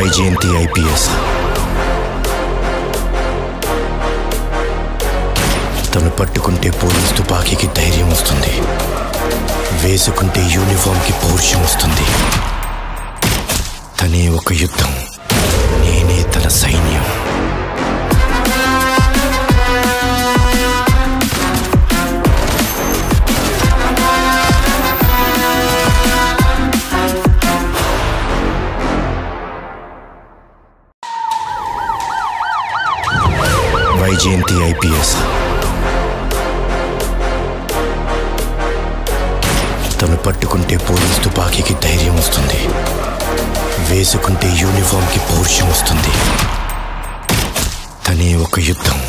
Vyjayanthi IPS. తను పట్టుకుంటే police తుపాకీకి ధైర్యం వస్తుంది. వేసుకుంటే యూనిఫామ్కి పౌరుషం వస్తుంది. తనే ఒక యుద్ధం. వైజయంతి ఐపీఎస్ తను పట్టుకుంటే పోలీస్ తుపాకీకి ధైర్యం వస్తుంది. వేసుకుంటే యూనిఫామ్కి పౌరుషం వస్తుంది. తనే ఒక యుద్ధం.